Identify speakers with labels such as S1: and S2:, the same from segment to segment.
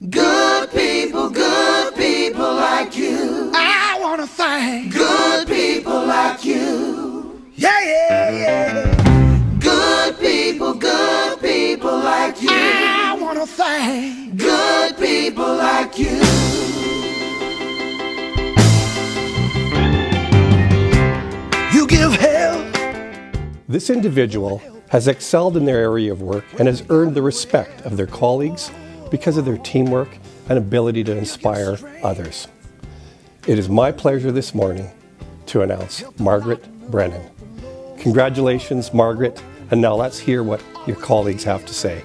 S1: Good people, good people like you.
S2: I wanna thank
S1: Good people like you.
S2: Yeah, yeah, yeah.
S1: Good people, good people like you.
S2: I wanna thank
S1: Good people like you.
S2: you. Give help.
S3: This individual has excelled in their area of work and has earned the respect of their colleagues because of their teamwork and ability to inspire others. It is my pleasure this morning to announce Margaret Brennan. Congratulations, Margaret, and now let's hear what your colleagues have to say.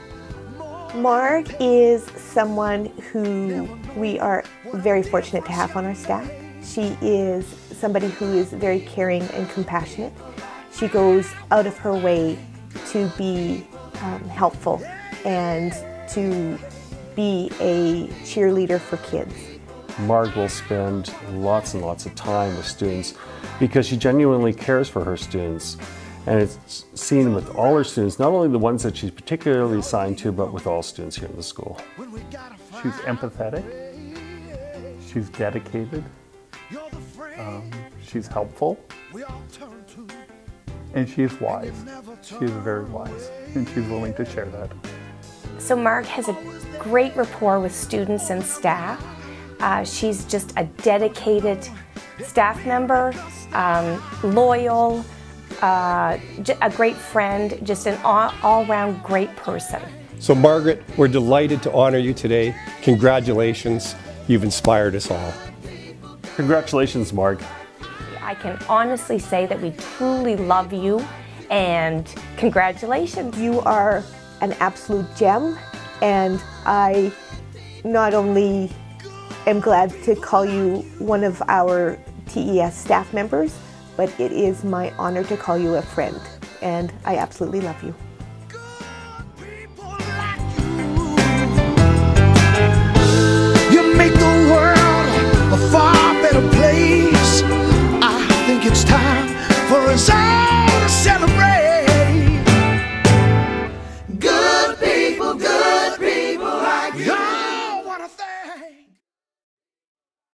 S4: Marg is someone who we are very fortunate to have on our staff. She is somebody who is very caring and compassionate. She goes out of her way to be um, helpful and to be a cheerleader for kids.
S5: Marg will spend lots and lots of time with students because she genuinely cares for her students. And it's seen with all her students, not only the ones that she's particularly assigned to, but with all students here in the school.
S6: She's empathetic. She's dedicated. Um, she's helpful. And she's wise. She's very wise. And she's willing to share that.
S7: So Marg has a great rapport with students and staff. Uh, she's just a dedicated staff member, um, loyal, uh, j- a great friend, just an all- all-round great person.
S3: So, Margaret, we're delighted to honor you today. Congratulations. You've inspired us all.
S5: Congratulations, Marg.
S7: I can honestly say that we truly love you and congratulations.
S4: You are an absolute gem, and I not only am glad to call you one of our TES staff members, but it is my honor to call you a friend, and I absolutely love you.